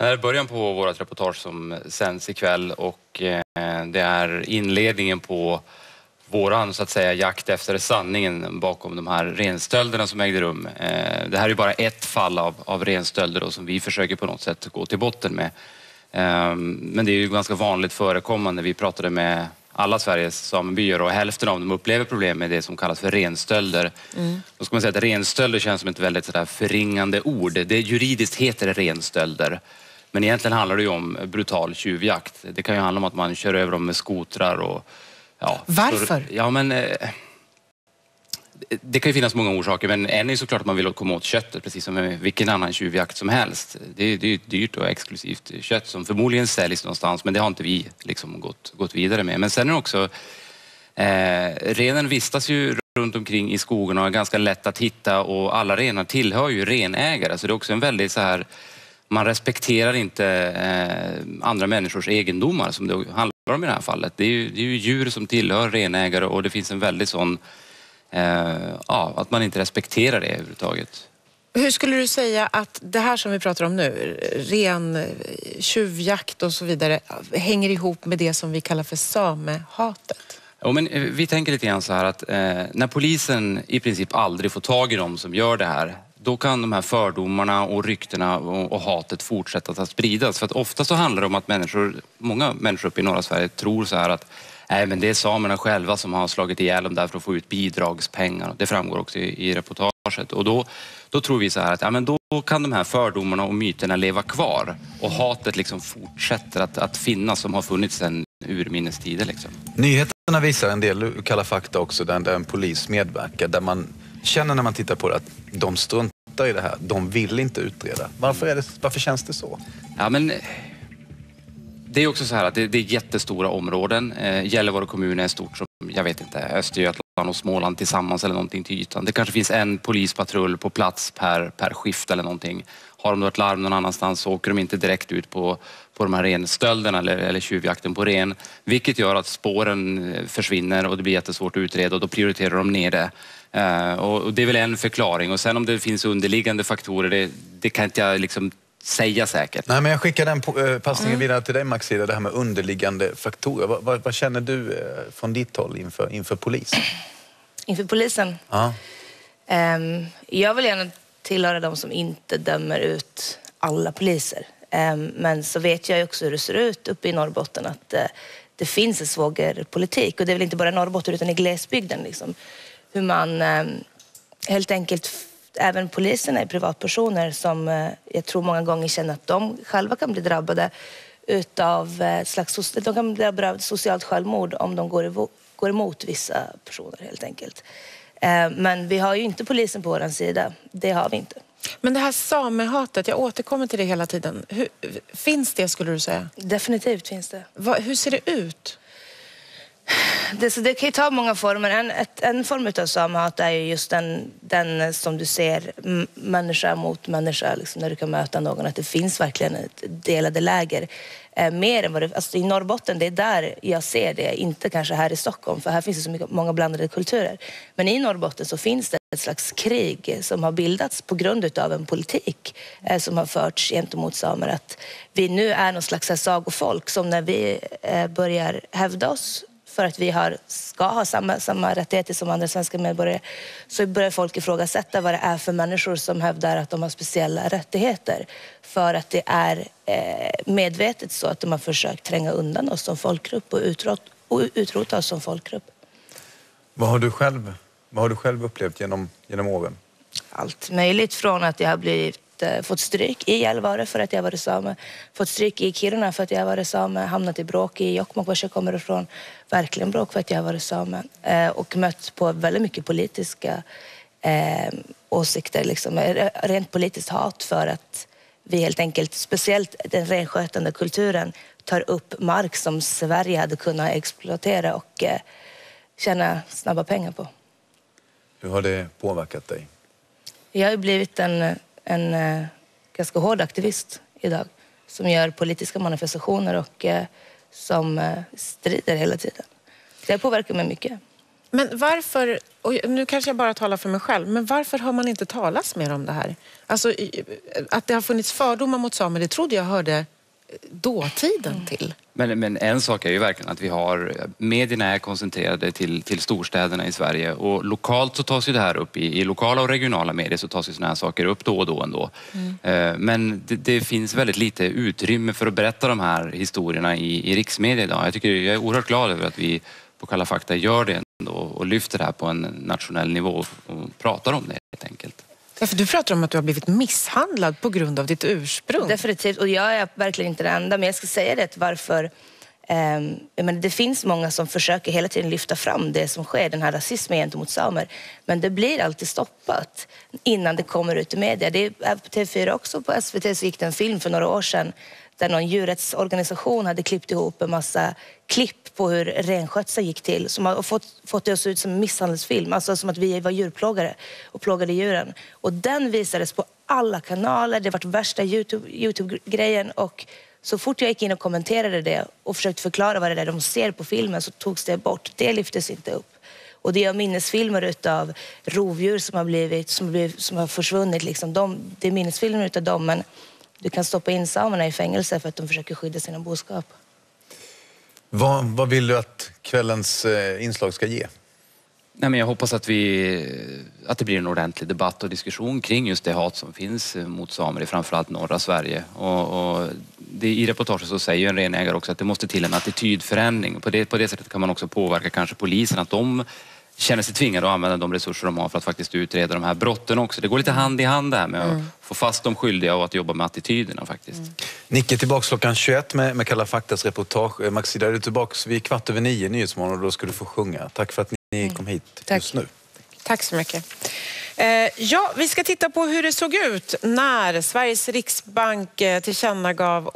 Det här är början på vårt reportage som sänds ikväll och eh, det är inledningen på våran så att säga jakt efter sanningen bakom de här renstölderna som ägde rum. Eh, det här är bara ett fall av, av renstölder då, som vi försöker på något sätt gå till botten med. Eh, men det är ju ganska vanligt förekommande. Vi pratade med alla Sveriges samebyar och hälften av dem upplever problem med det som kallas för renstölder. Mm. Då ska man säga att renstölder känns som ett väldigt sådär förringande ord. Det juridiskt heter det renstölder. Men egentligen handlar det ju om brutal tjuvjakt. Det kan ju handla om att man kör över dem med skotrar och... Ja, Varför? Så, ja, men... Eh, det kan ju finnas många orsaker, men en är såklart att man vill komma åt köttet, precis som med vilken annan tjuvjakt som helst. Det är, det är dyrt och exklusivt kött som förmodligen säljs någonstans, men det har inte vi liksom gått, gått vidare med. Men sen är det också... Eh, renen vistas ju runt omkring i skogen och är ganska lätt att hitta och alla renar tillhör ju renägare, så det är också en väldigt så här man respekterar inte eh, andra människors egendomar som det handlar om i det här fallet. Det är ju, det är ju djur som tillhör renägare och det finns en väldigt sån, eh, ja, att man inte respekterar det överhuvudtaget. Hur skulle du säga att det här som vi pratar om nu, ren tjuvjakt och så vidare, hänger ihop med det som vi kallar för samehatet? Ja, men eh, vi tänker lite grann så här att eh, när polisen i princip aldrig får tag i dem som gör det här då kan de här fördomarna och ryktena och, hatet fortsätta att spridas. För att ofta så handlar det om att människor, många människor uppe i norra Sverige tror så här att nej, men det är samerna själva som har slagit ihjäl dem där för att få ut bidragspengar. Det framgår också i, i reportaget. Och då, då tror vi så här att ja, men då kan de här fördomarna och myterna leva kvar och hatet liksom fortsätter att, att finnas som har funnits sedan urminnes tider. Liksom. Nyheterna visar en del Kalla fakta också där, där en polis medverkar där man känner när man tittar på det att de struntar i det här. De vill inte utreda. Varför, är det, varför känns det så? Ja, men det är också så här att det, det är jättestora områden. Eh, Gällivare kommun är stort som, jag vet inte, Östergötland och Småland tillsammans eller någonting till ytan. Det kanske finns en polispatrull på plats per, per skift eller någonting. Har de då ett larm någon annanstans så åker de inte direkt ut på, på de här renstölderna eller, eller tjuvjakten på ren. Vilket gör att spåren eh, försvinner och det blir jättesvårt att utreda och då prioriterar de ner det. Uh, och det är väl en förklaring och sen om det finns underliggande faktorer, det, det kan inte jag liksom säga säkert. Nej, men jag skickar den eh, passningen mm. vidare till dig Maxida, det här med underliggande faktorer. Vad, vad, vad, känner du eh, från ditt håll inför, inför polisen? Inför polisen? Ja. Um, jag vill gärna tillhöra de som inte dömer ut alla poliser. Um, men så vet jag också hur det ser ut uppe i Norrbotten att uh, det finns en svågerpolitik och det är väl inte bara i Norrbotten utan i glesbygden. Liksom hur man eh, helt enkelt, även poliserna är privatpersoner som eh, jag tror många gånger känner att de själva kan bli drabbade utav eh, slags, de kan bli drabbade av socialt självmord om de går, går emot vissa personer helt enkelt. Men vi har ju inte polisen på vår sida. Det har vi inte. Men det här samehatet, jag återkommer till det hela tiden. Hur, finns det skulle du säga? Definitivt finns det. Va, hur ser det ut? Det, så det kan ju ta många former. En, ett, en form av samehat är ju just den, den som du ser människa mot människa, liksom, när du kan möta någon. Att det finns verkligen ett delade läger. Eh, mer än vad det, alltså I Norrbotten, det är där jag ser det. Inte kanske här i Stockholm, för här finns det så mycket, många blandade kulturer. Men i Norrbotten så finns det ett slags krig som har bildats på grund av en politik eh, som har förts gentemot samer. Att vi nu är någon slags sagofolk som när vi eh, börjar hävda oss för att vi har, ska ha samma, samma rättigheter som andra svenska medborgare så börjar folk ifrågasätta vad det är för människor som hävdar att de har speciella rättigheter. För att det är eh, medvetet så att de har försökt tränga undan oss som folkgrupp och, utrot, och utrota oss som folkgrupp. Vad har du själv, vad har du själv upplevt genom, genom åren? Allt möjligt från att jag har blivit eh, fått stryk i Gällivare för att jag varit same, fått stryk i Kiruna för att jag varit same, hamnat i bråk i Jokkmokk, var jag kommer ifrån, verkligen bråk för att jag varit same. Eh, och mött på väldigt mycket politiska eh, åsikter, liksom, rent politiskt hat för att vi helt enkelt, speciellt den renskötande kulturen, tar upp mark som Sverige hade kunnat exploatera och eh, tjäna snabba pengar på. Hur har det påverkat dig? Jag har blivit en en eh, ganska hård aktivist idag som gör politiska manifestationer och eh, som eh, strider hela tiden. Det påverkar mig mycket. Men varför och nu kanske jag bara talar för mig själv, men varför har man inte talats mer om det här? Alltså, att det har funnits fördomar mot samer, det trodde jag hörde dåtiden mm. till. Men, men, en sak är ju verkligen att vi har, medierna är koncentrerade till, till storstäderna i Sverige och lokalt så tas ju det här upp i, i lokala och regionala medier så tas ju sådana här saker upp då och då ändå. Mm. Eh, men det, det, finns väldigt lite utrymme för att berätta de här historierna i, i riksmedia idag. Jag, tycker, jag är oerhört glad över att vi på Kalla fakta gör det ändå och lyfter det här på en nationell nivå och pratar om det helt enkelt. Ja, för du pratar om att du har blivit misshandlad på grund av ditt ursprung. Definitivt, och jag är verkligen inte den enda. Men jag ska säga det varför eh, men det finns många som försöker hela tiden lyfta fram det som sker, den här rasismen gentemot samer. Men det blir alltid stoppat innan det kommer ut i media. Det är på TV4 också, på SVT så gick det en film för några år sedan där någon djurrättsorganisation hade klippt ihop en massa klipp på hur renskötseln gick till som har fått, fått det att se ut som en misshandelsfilm, alltså som att vi var djurplågare och plågade djuren. Och den visades på alla kanaler, det var värsta Youtube-grejen YouTube och så fort jag gick in och kommenterade det och försökte förklara vad det är de ser på filmen så togs det bort. Det lyftes inte upp. Och det är minnesfilmer utav rovdjur som har, blivit, som har, blivit, som har försvunnit. Liksom. De, det är minnesfilmer utav dem men du kan stoppa in samerna i fängelse för att de försöker skydda sina boskap. Vad, vad vill du att kvällens eh, inslag ska ge? Nej, men jag hoppas att, vi, att det blir en ordentlig debatt och diskussion kring just det hat som finns mot samer i framförallt norra Sverige. Och, och det, I reportaget så säger en renägare också att det måste till en attitydförändring. På det, på det sättet kan man också påverka kanske polisen att de känner sig tvingade att använda de resurser de har för att faktiskt utreda de här brotten också. Det går lite hand i hand det här med mm. att få fast de skyldiga och att jobba med attityderna faktiskt. Mm. Nicke tillbaks klockan 21 med, med Kalla faktas reportage. Eh, Maxida, är du tillbaks vid kvart över nio Nyhetsmorgon och då ska du få sjunga. Tack för att ni mm. kom hit Tack. just nu. Tack så mycket. Eh, ja, vi ska titta på hur det såg ut när Sveriges riksbank eh, tillkännagav